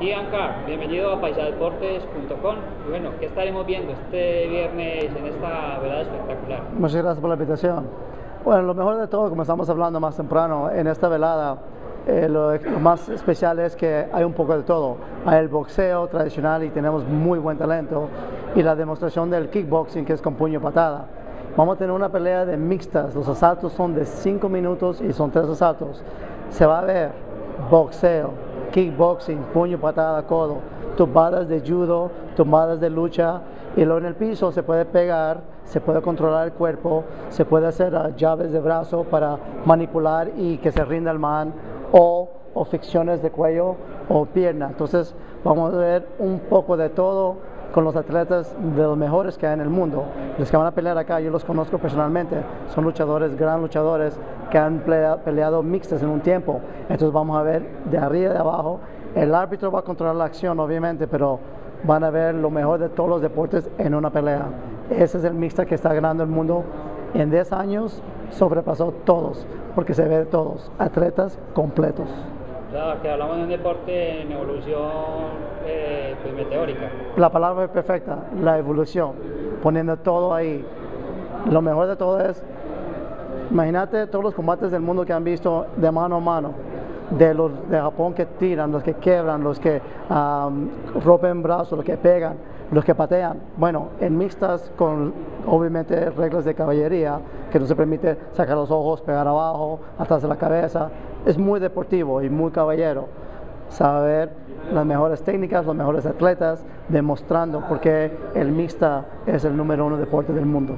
Ian Carr, bienvenido a paisadeportes.com. Bueno, ¿qué estaremos viendo este viernes en esta velada espectacular? Muchas gracias por la invitación. Bueno, lo mejor de todo, como estamos hablando más temprano, en esta velada, eh, lo, lo, más especial es que hay un poco de todo. Hay el boxeo tradicional y tenemos muy buen talento, y la demostración del kickboxing, que es con puño y patada. Vamos a tener una pelea de mixtas. Los asaltos son de 5 minutos y son tres asaltos. Se va a ver boxeo, kickboxing, puño, patada, codo, tumbadas de judo, tumbadas de lucha y luego en el piso se puede pegar, se puede controlar el cuerpo, se puede hacer uh, llaves de brazo para manipular y que se rinda el man o, o ficciones de cuello o pierna. Entonces vamos a ver un poco de todo con los atletas de los mejores que hay en el mundo. Los que van a pelear acá, yo los conozco personalmente, son luchadores, gran luchadores que han peleado mixtas en un tiempo. Entonces vamos a ver de arriba y de abajo. El árbitro va a controlar la acción, obviamente, pero van a ver lo mejor de todos los deportes en una pelea. Ese es el mixta que está ganando el mundo. En 10 años sobrepasó todos, porque se ve de todos, atletas completos. Que hablamos de un deporte en evolución eh, pues, meteórica. La palabra es perfecta, la evolución, poniendo todo ahí. Lo mejor de todo es, imagínate todos los combates del mundo que han visto de mano a mano, de los de Japón que tiran, los que quebran, los que um, rompen brazos, los que pegan, los que patean. Bueno, en mixtas con obviamente reglas de caballería, que no se permite sacar los ojos, pegar abajo, atrás de la cabeza. Es muy deportivo y muy caballero. Saber las mejores técnicas, los mejores atletas, demostrando por qué el mixta es el número uno deporte del mundo.